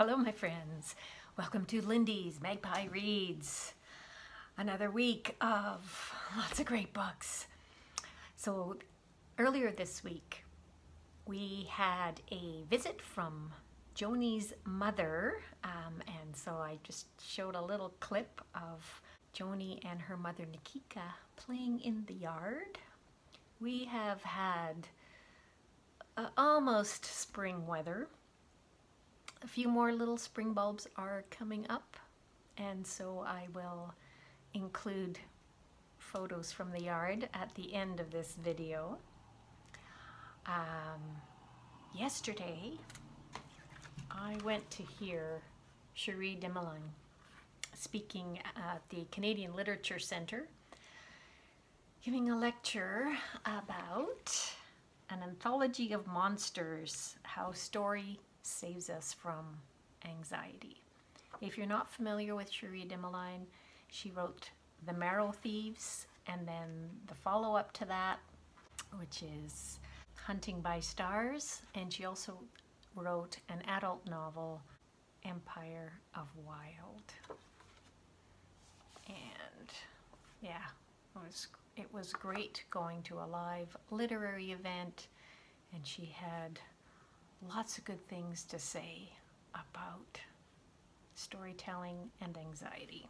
Hello, my friends. Welcome to Lindy's Magpie Reads. Another week of lots of great books. So, earlier this week, we had a visit from Joni's mother, um, and so I just showed a little clip of Joni and her mother Nikika playing in the yard. We have had uh, almost spring weather. A few more little spring bulbs are coming up and so I will include photos from the yard at the end of this video. Um, yesterday I went to hear Cherie Dimaline speaking at the Canadian Literature Centre giving a lecture about an anthology of monsters, how story saves us from anxiety. If you're not familiar with Cherie Dimaline, she wrote The Marrow Thieves and then the follow-up to that, which is Hunting by Stars, and she also wrote an adult novel, Empire of Wild. And yeah, it was it was great going to a live literary event and she had lots of good things to say about storytelling and anxiety.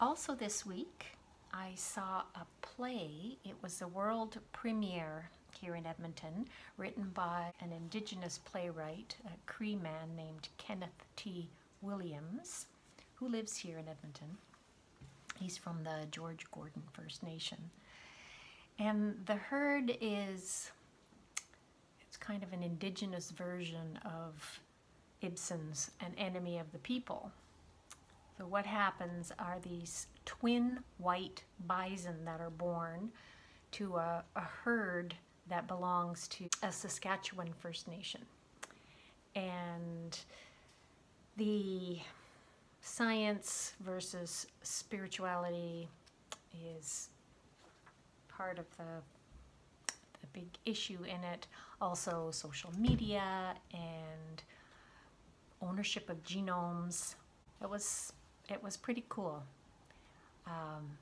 Also this week, I saw a play. It was the world premiere here in Edmonton, written by an Indigenous playwright, a Cree man named Kenneth T. Williams, who lives here in Edmonton. He's from the George Gordon First Nation. And the herd is, kind of an indigenous version of Ibsen's An Enemy of the People. So what happens are these twin white bison that are born to a, a herd that belongs to a Saskatchewan First Nation. And the science versus spirituality is part of the, the big issue in it. Also social media and ownership of genomes. It was, it was pretty cool. Um,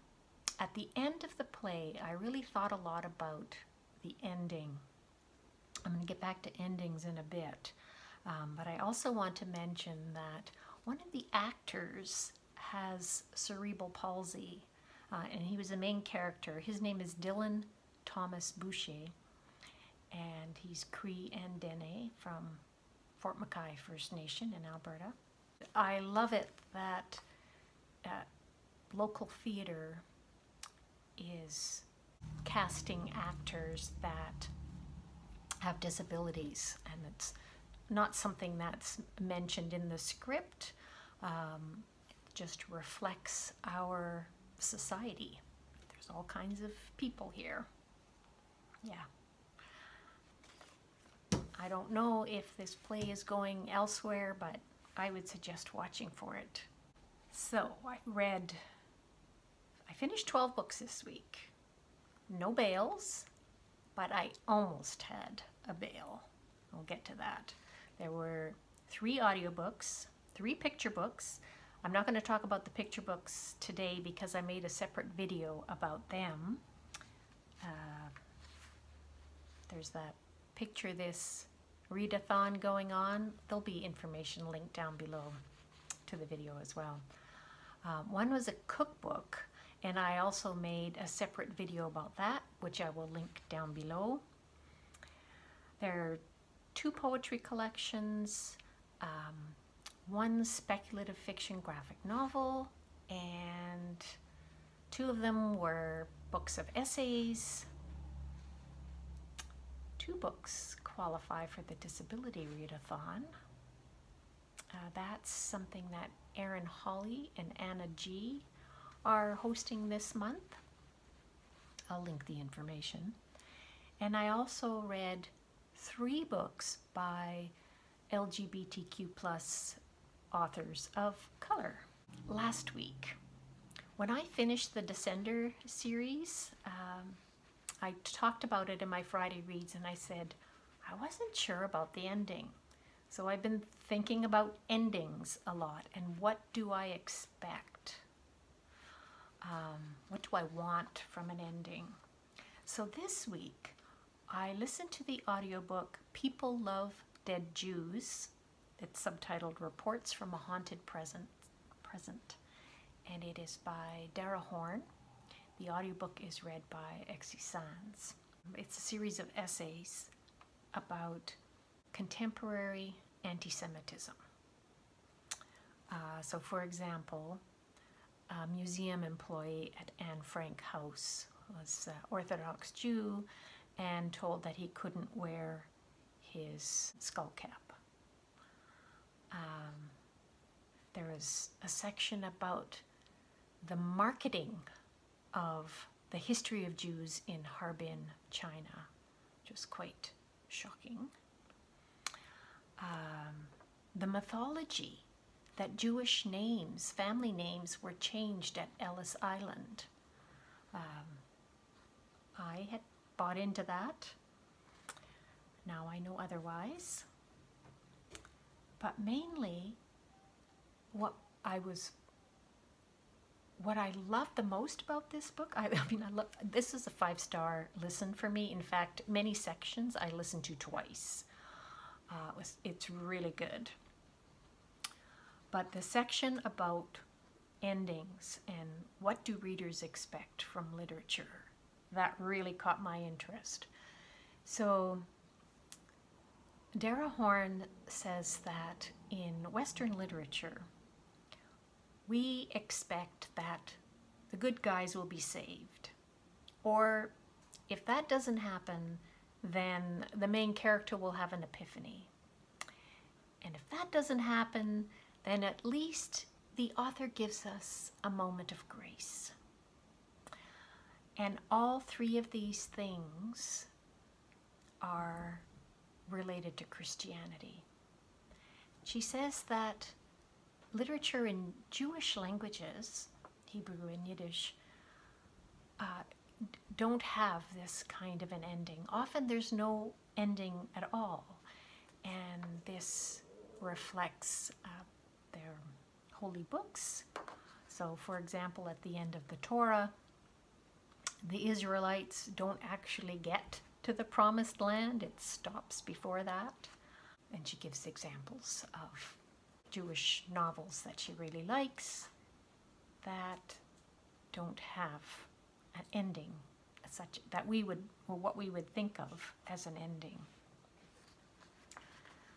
at the end of the play, I really thought a lot about the ending. I'm going to get back to endings in a bit. Um, but I also want to mention that one of the actors has cerebral palsy, uh, and he was a main character. His name is Dylan Thomas Boucher, and he's Cree and Dene from Fort McKay First Nation in Alberta. I love it that uh, local theater is casting actors that have disabilities, and it's not something that's mentioned in the script, um, just reflects our society. There's all kinds of people here. Yeah. I don't know if this play is going elsewhere, but I would suggest watching for it. So I read, I finished 12 books this week. No bales, but I almost had a bale. I'll get to that. There were three audiobooks, three picture books. I'm not going to talk about the picture books today because I made a separate video about them. Uh, there's that picture this readathon going on. There'll be information linked down below to the video as well. Um, one was a cookbook and I also made a separate video about that which I will link down below. There are two poetry collections, um, one speculative fiction graphic novel, and two of them were books of essays. Two books qualify for the Disability Readathon. Uh, that's something that Erin Hawley and Anna G are hosting this month. I'll link the information. And I also read three books by LGBTQ plus authors of color last week. When I finished the Descender series, um, I talked about it in my Friday reads and I said, I wasn't sure about the ending. So I've been thinking about endings a lot and what do I expect? Um, what do I want from an ending? So this week I listened to the audiobook People Love Dead Jews. It's subtitled Reports from a Haunted Present, Present and it is by Dara Horn. The audiobook is read by Exie Sands. It's a series of essays about contemporary anti Semitism. Uh, so, for example, a museum employee at Anne Frank House was Orthodox Jew and told that he couldn't wear his skull cap. Um, there is a section about the marketing of the history of Jews in Harbin, China, which was quite shocking. Um, the mythology that Jewish names, family names, were changed at Ellis Island. Um, I had bought into that. Now I know otherwise. But mainly, what I was what I love the most about this book, I, I, mean, I love this is a five star listen for me. In fact, many sections I listened to twice. Uh, it was, it's really good. But the section about endings and what do readers expect from literature, that really caught my interest. So, Dara Horn says that in Western literature, we expect that the good guys will be saved. Or if that doesn't happen, then the main character will have an epiphany. And if that doesn't happen, then at least the author gives us a moment of grace. And all three of these things are related to Christianity. She says that literature in Jewish languages, Hebrew and Yiddish, uh, don't have this kind of an ending. Often there's no ending at all, and this reflects uh, their holy books. So, for example, at the end of the Torah, the Israelites don't actually get to the promised land, it stops before that. And she gives examples of Jewish novels that she really likes that don't have an ending such that we would or what we would think of as an ending.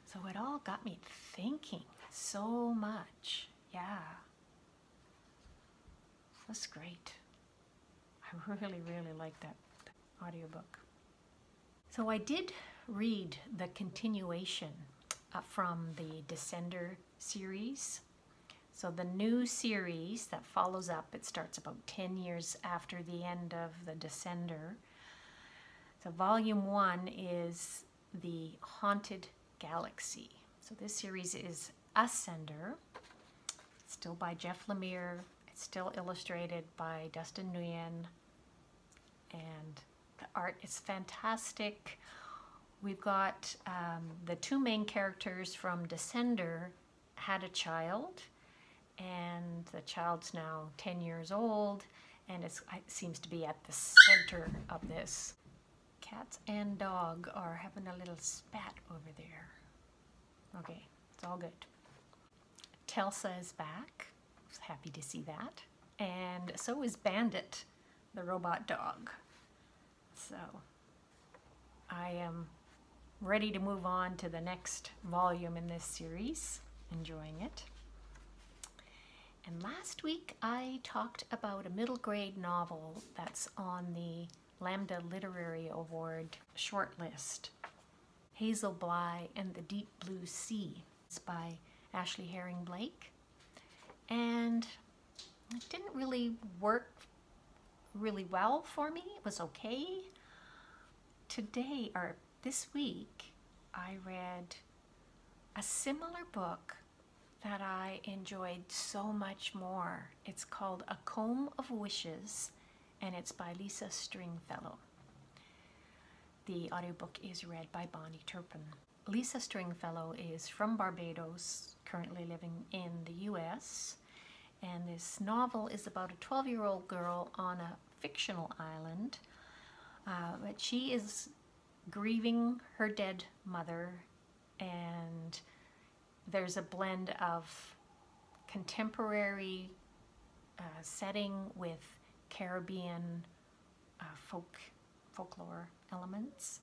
So it all got me thinking so much. Yeah. That's great. I really, really like that audiobook. So I did read the continuation uh, from the Descender series. So the new series that follows up, it starts about 10 years after the end of The Descender. So volume one is The Haunted Galaxy. So this series is Ascender, still by Jeff Lemire. It's still illustrated by Dustin Nguyen. And the art is fantastic. We've got um, the two main characters from Descender had a child, and the child's now 10 years old, and it seems to be at the center of this. Cats and dog are having a little spat over there. Okay, it's all good. Telsa is back. Happy to see that. And so is Bandit, the robot dog. So I am ready to move on to the next volume in this series enjoying it. And last week I talked about a middle grade novel that's on the Lambda Literary Award shortlist. Hazel Bly and the Deep Blue Sea. It's by Ashley Herring Blake. And it didn't really work really well for me. It was okay. Today, or this week, I read a similar book that I enjoyed so much more. It's called A Comb of Wishes and it's by Lisa Stringfellow. The audiobook is read by Bahni Turpin. Lisa Stringfellow is from Barbados, currently living in the US. And this novel is about a 12 year old girl on a fictional island. Uh, but she is grieving her dead mother, and there's a blend of contemporary uh, setting with Caribbean uh, folk folklore elements.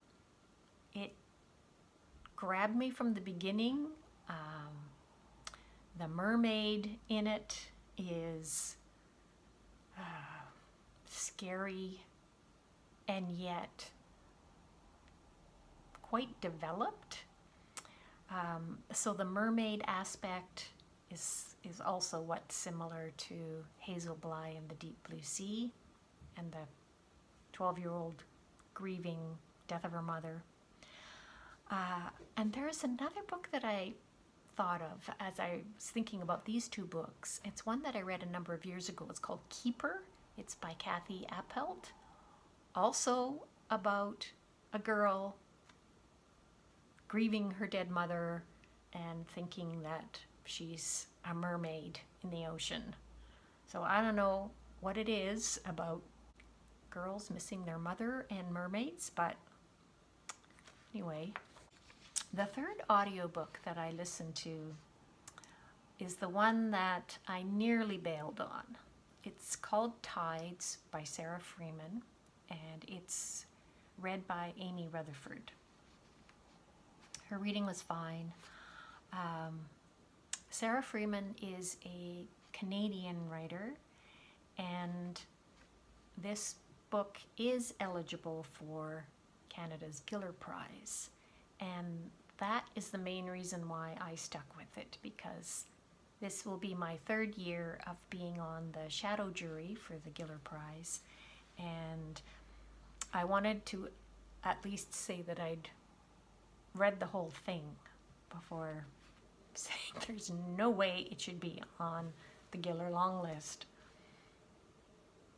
It grabbed me from the beginning. Um, the mermaid in it is uh, scary and yet quite developed. Um, so the mermaid aspect is is also what's similar to Hazel Bly and the Deep Blue Sea and the 12-year-old grieving death of her mother. Uh, and there's another book that I thought of as I was thinking about these two books. It's one that I read a number of years ago. It's called Keeper. It's by Kathy Appelt. Also about a girl grieving her dead mother and thinking that she's a mermaid in the ocean. So I don't know what it is about girls missing their mother and mermaids, but anyway. The third audiobook that I listened to is the one that I nearly bailed on. It's called Tides by Sara Freeman, and it's read by Amy Rutherford. Her reading was fine. Um, Sara Freeman is a Canadian writer, and this book is eligible for Canada's Giller Prize. And that is the main reason why I stuck with it because this will be my third year of being on the shadow jury for the Giller Prize. And I wanted to at least say that I'd read the whole thing before saying there's no way it should be on the Giller long list.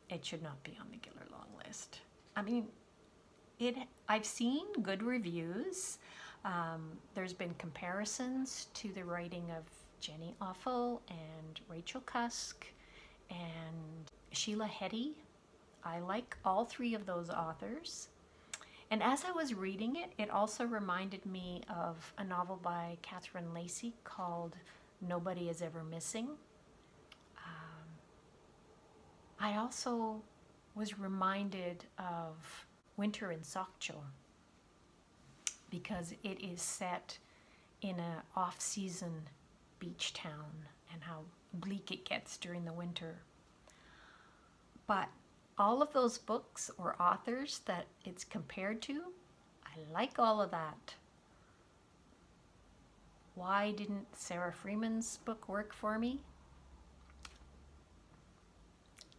It should not be on the Giller long list. I mean, it. I've seen good reviews. Um, there's been comparisons to the writing of Jenny Offill and Rachel Cusk and Sheila Heti. I like all three of those authors. And as I was reading it, it also reminded me of a novel by Catherine Lacey called Nobody is Ever Missing. Um, I also was reminded of Winter in Sokcho because it is set in an off-season beach town and how bleak it gets during the winter. But all of those books or authors that it's compared to, I like all of that. Why didn't Sara Freeman's book work for me?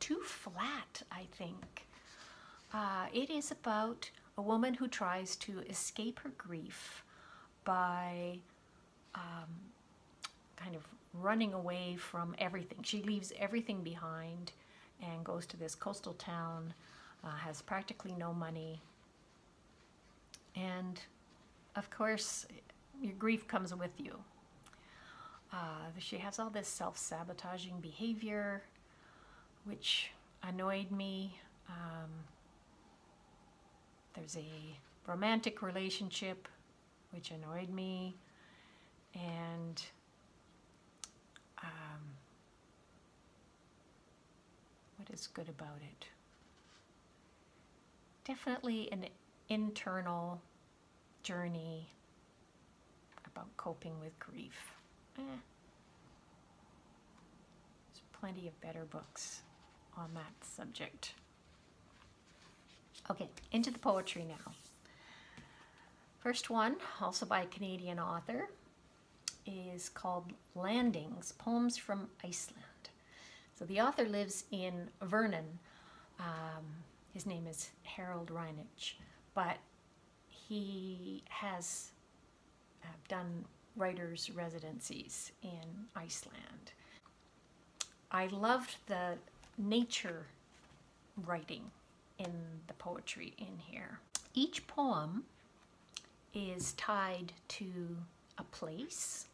Too flat, I think. Uh, it is about a woman who tries to escape her grief by um, kind of running away from everything. She leaves everything behind and goes to this coastal town, uh, has practically no money. And of course, your grief comes with you. Uh, she has all this self-sabotaging behavior, which annoyed me. Um, there's a romantic relationship, which annoyed me. And um, what is good about it? Definitely an internal journey about coping with grief. Eh. There's plenty of better books on that subject. Okay, into the poetry now. First one, also by a Canadian author, is called Landings, Poems from Iceland. So the author lives in Vernon. Um, his name is Harold Rhenisch, but he has uh, done writers' residencies in Iceland. I loved the nature writing in the poetry in here. Each poem is tied to a place.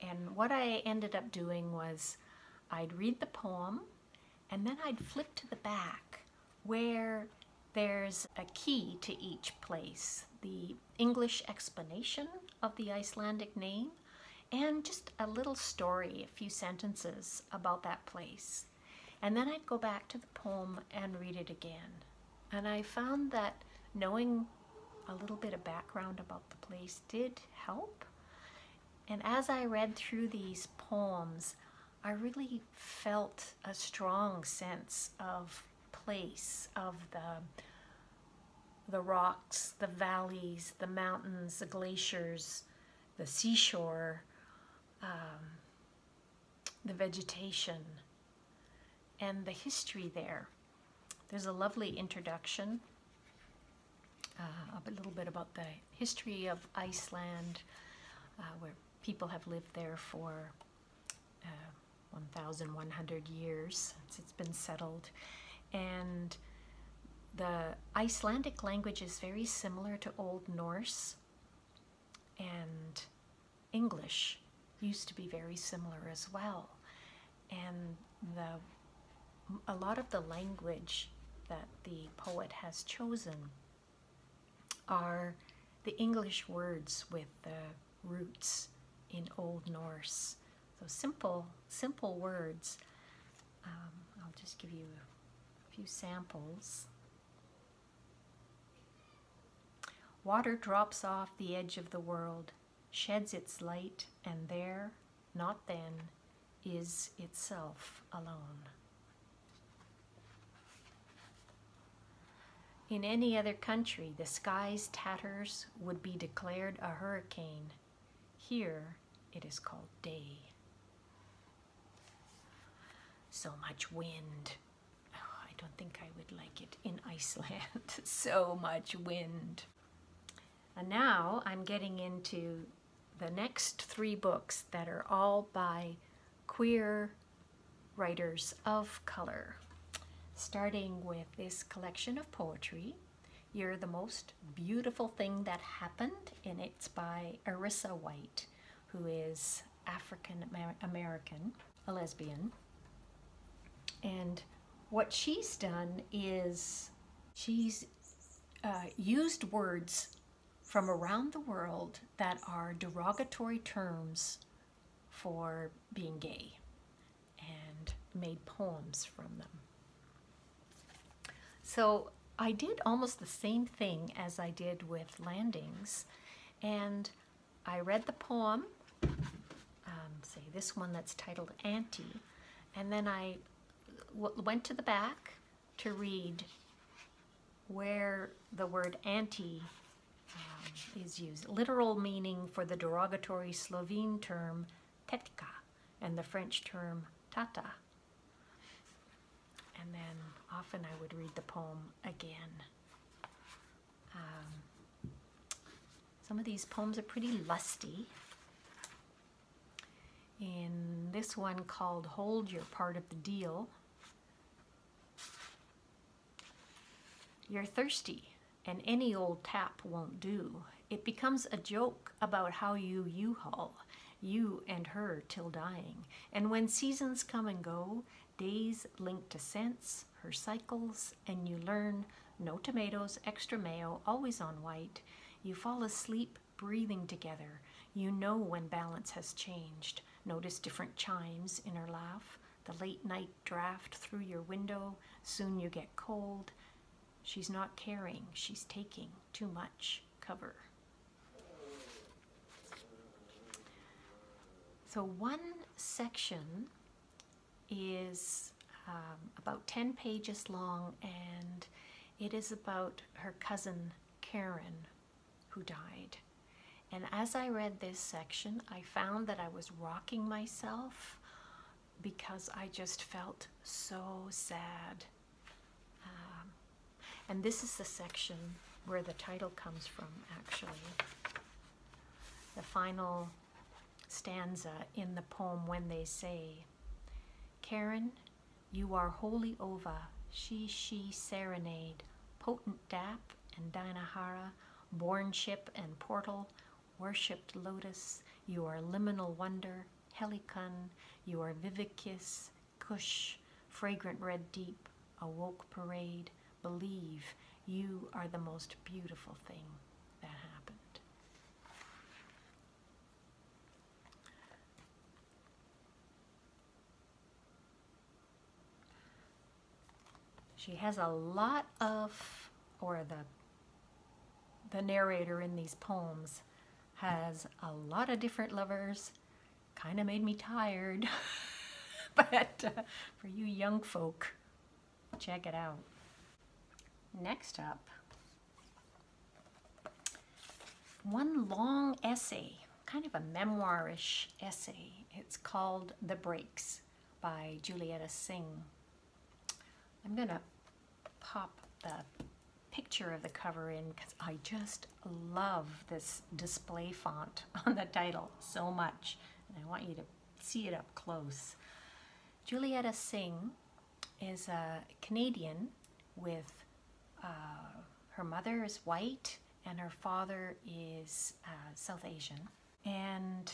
And what I ended up doing was I'd read the poem and then I'd flip to the back where there's a key to each place, the English explanation of the Icelandic name, and just a little story, a few sentences about that place. And then I'd go back to the poem and read it again. And I found that knowing a little bit of background about the place did help. And as I read through these poems, I really felt a strong sense of place, of the the rocks, the valleys, the mountains, the glaciers, the seashore, um, the vegetation, and the history there. There's a lovely introduction, uh, a little bit about the history of Iceland, uh, where people have lived there for uh, 1,100 years since it's been settled. And the Icelandic language is very similar to Old Norse, and English used to be very similar as well. And the, a lot of the language that the poet has chosen are the English words with the roots in Old Norse. So simple, simple words. Um, I'll just give you a few samples. Water drops off the edge of the world, sheds its light, and there, not then, is itself alone. In any other country, the sky's tatters would be declared a hurricane. Here, it is called day. So much wind. Oh, I don't think I would like it in Iceland. so much wind. And now I'm getting into the next three books that are all by queer writers of color. Starting with this collection of poetry, You're the Most Beautiful Thing That Happened, and it's by Arisa White, who is African American, a lesbian. And what she's done is she's uh, used words from around the world that are derogatory terms for being gay and made poems from them. So I did almost the same thing as I did with Landings and I read the poem, um, say this one that's titled Auntie, and then I went to the back to read where the word anti um, is used. Literal meaning for the derogatory Slovene term tetka and the French term tata. And then often I would read the poem again. Um, some of these poems are pretty lusty. In this one called Hold Your Part of the Deal, you're thirsty and any old tap won't do. It becomes a joke about how you U-haul, you and her till dying. And when seasons come and go, days linked to scents, her cycles, and you learn no tomatoes, extra mayo, always on white. You fall asleep breathing together. You know when balance has changed. Notice different chimes in her laugh. The late night draft through your window. Soon you get cold. She's not caring, she's taking too much cover. So one section is um, about 10 pages long and it is about her cousin Karen who died. And as I read this section, I found that I was rocking myself because I just felt so sad and this is the section where the title comes from, actually. The final stanza in the poem, When They Say, Karen, you are holy ova, she, she serenade, potent dap and dinahara, born ship and portal, worshipped lotus, you are liminal wonder, helicon, you are vivicus, kush, fragrant red deep, awoke parade, believe you are the most beautiful thing that happened. She has a lot of, or the, the narrator in these poems has a lot of different lovers. Kind of made me tired. but uh, for you young folk, check it out. Next up, one long essay, kind of a memoirish essay. It's called The Breaks by Julietta Singh. I'm going to pop the picture of the cover in because I just love this display font on the title so much. And I want you to see it up close. Julietta Singh is a Canadian with uh, her mother is white and her father is uh, South Asian. And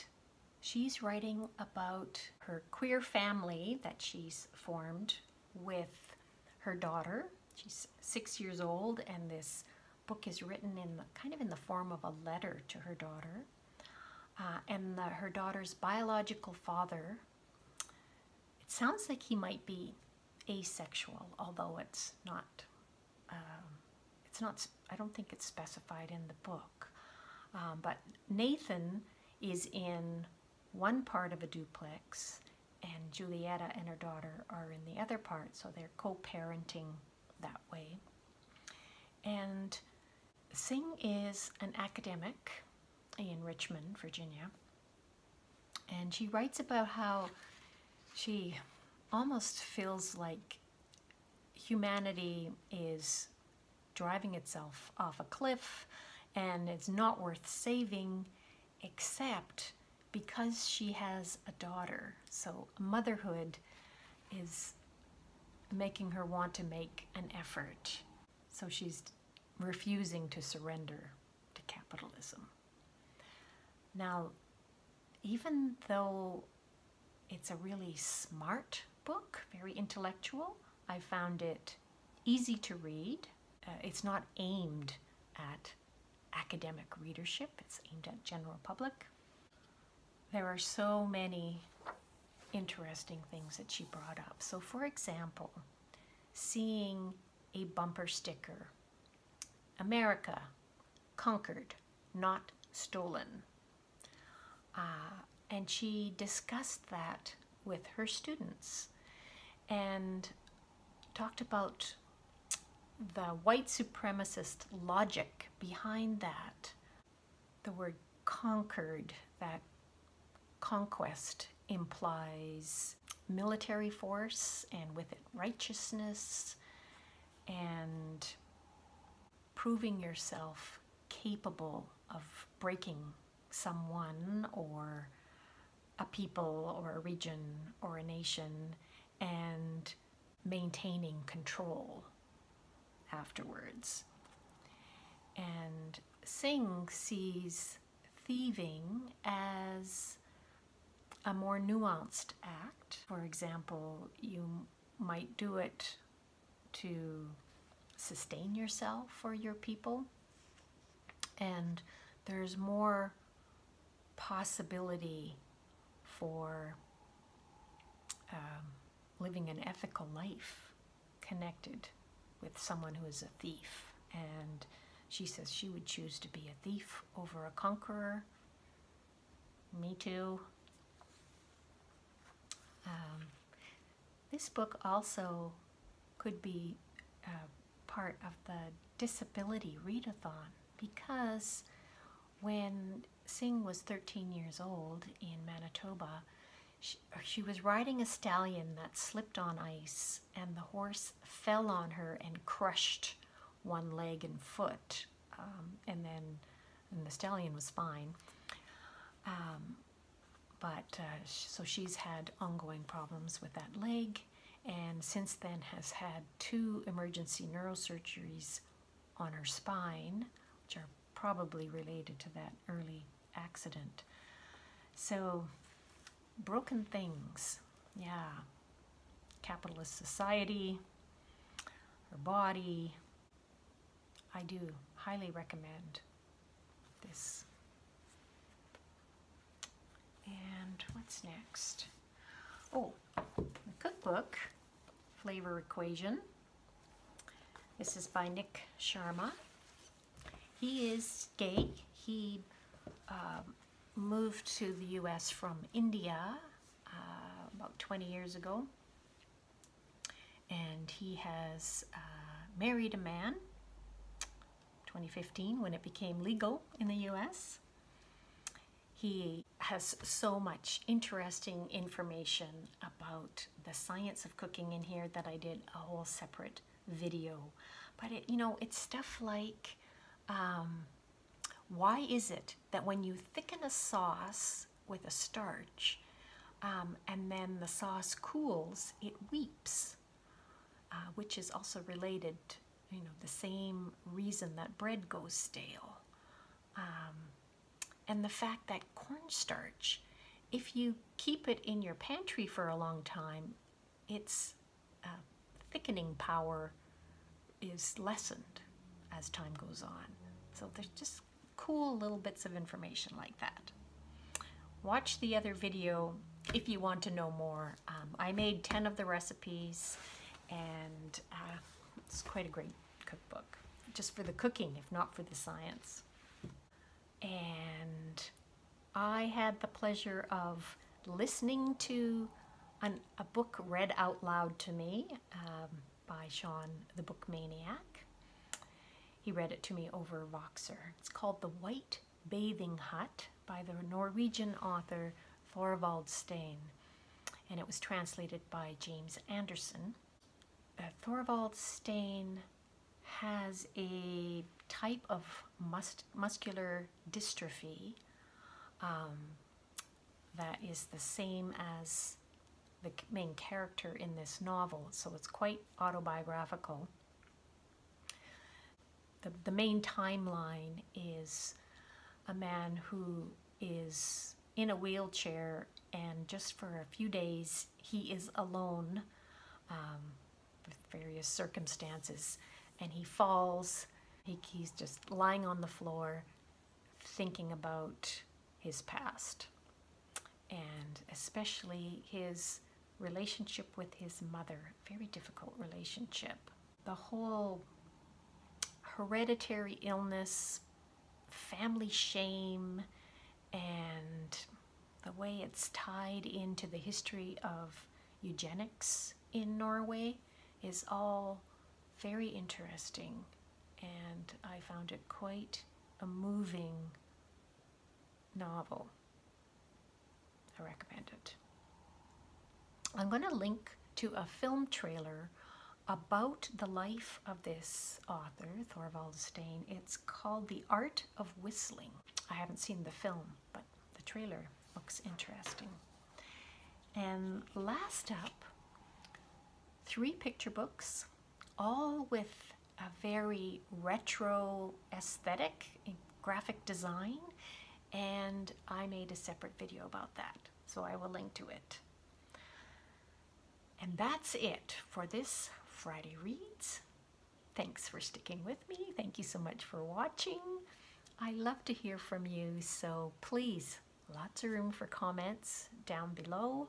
she's writing about her queer family that she's formed with her daughter. She's six years old, and this book is written in the, kind of in the form of a letter to her daughter. Uh, and the, her daughter's biological father, it sounds like he might be asexual, although it's not. It's not. I don't think it's specified in the book. Um, but Nathan is in one part of a duplex, and Julietta and her daughter are in the other part, so they're co-parenting that way. And Singh is an academic in Richmond, Virginia, and she writes about how she almost feels like humanity is driving itself off a cliff and it's not worth saving except because she has a daughter. So motherhood is making her want to make an effort. So she's refusing to surrender to capitalism. Now, even though it's a really smart book, very intellectual, I found it easy to read. Uh, it's not aimed at academic readership, it's aimed at general public. There are so many interesting things that she brought up. So, for example, seeing a bumper sticker America, conquered, not stolen. Uh, and she discussed that with her students and talked about the white supremacist logic behind that. The word conquered, that conquest implies military force and with it righteousness and proving yourself capable of breaking someone or a people or a region or a nation and maintaining control afterwards. And Singh sees thieving as a more nuanced act. For example, you might do it to sustain yourself or your people, and there's more possibility for um, living an ethical life connected with someone who is a thief. And she says she would choose to be a thief over a conqueror. Me too. Um, this book also could be uh, part of the disability readathon because when Singh was 13 years old in Manitoba, she, she, was riding a stallion that slipped on ice and the horse fell on her and crushed one leg and foot um, and then and the stallion was fine um, but uh, so she's had ongoing problems with that leg and since then has had two emergency neurosurgeries on her spine which are probably related to that early accident. So, broken things, yeah. Capitalist society, her body. I do highly recommend this. And what's next? Oh, the cookbook, Flavor Equation. This is by Nik Sharma. He is gay. He uh, moved to the U.S. from India uh, about 20 years ago. And he has uh, married a man 2015 when it became legal in the U.S. He has so much interesting information about the science of cooking in here that I did a whole separate video. But it, you know, it's stuff like um, why is it that when you thicken a sauce with a starch um, and then the sauce cools, it weeps, uh, which is also related, you know, the same reason that bread goes stale. Um, and the fact that cornstarch, if you keep it in your pantry for a long time, its uh, thickening power is lessened as time goes on. So there's just cool little bits of information like that. Watch the other video if you want to know more. Um, I made 10 of the recipes and uh, it's quite a great cookbook just for the cooking if not for the science and I had the pleasure of listening to an, a book read out loud to me um, by Shawn the Book Maniac. He read it to me over Voxer. It's called The White Bathing Hut by the Norwegian author Thorvald Steen, and it was translated by James Anderson. Thorvald Steen has a type of mus muscular dystrophy um, that is the same as the main character in this novel, so it's quite autobiographical. The, the main timeline is a man who is in a wheelchair and just for a few days he is alone um, various circumstances and he falls he, he's just lying on the floor thinking about his past and especially his relationship with his mother. Very difficult relationship. The whole hereditary illness, family shame, and the way it's tied into the history of eugenics in Norway is all very interesting and I found it quite a moving novel. I recommend it. I'm going to link to a film trailer about the life of this author, Thorvald Steen. It's called The Art of Whistling. I haven't seen the film, but the trailer looks interesting. And last up, three picture books, all with a very retro aesthetic graphic design and I made a separate video about that so I will link to it. And that's it for this Friday Reads. Thanks for sticking with me. Thank you so much for watching. I love to hear from you so please lots of room for comments down below